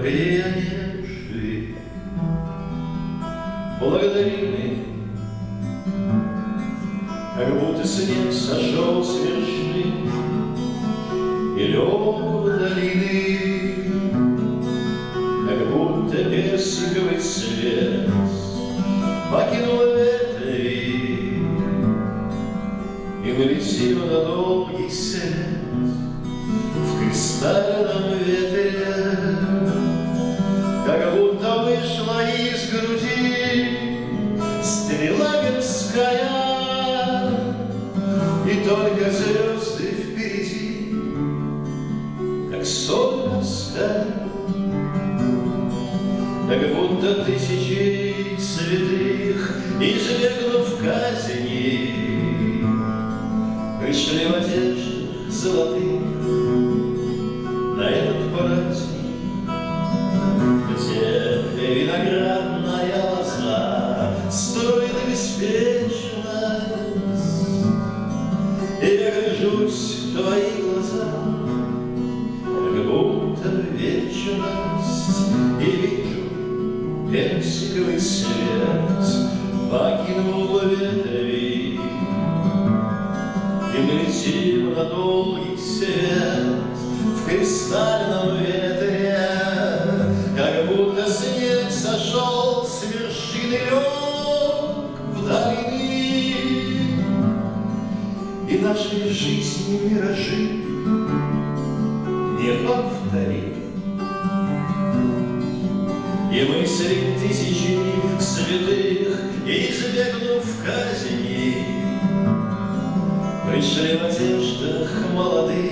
Прение души благодаримы, Как будто снег сошел с вершины И лег в долины, Как будто персиковый свет Покинул ветви И вылетел на долгий свет В кристальном ветре. Как морская, как будто тысячи святых, избегнув казни, пришли в одеждах золотых на этот праздник, где виноградная лоза строит беспечность. И я гляжусь в твои глаза, в вечность, и вижу персиковый свет покинул ветви. И мы летим на долгий свет в кристальном ветре, как будто снег сошел с вершины лег в долины. И наши жизни миражи не повторим. И мы среди тысячи святых, избегнув казни, Пришли в одеждах молодых,